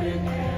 Amen.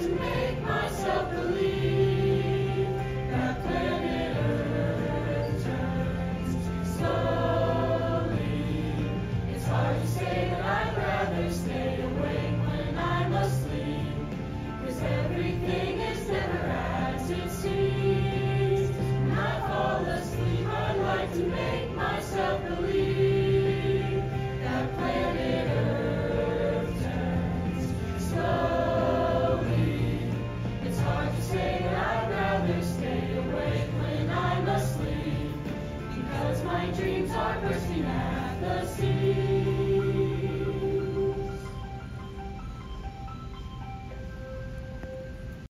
life. My dreams are bursting at the seams.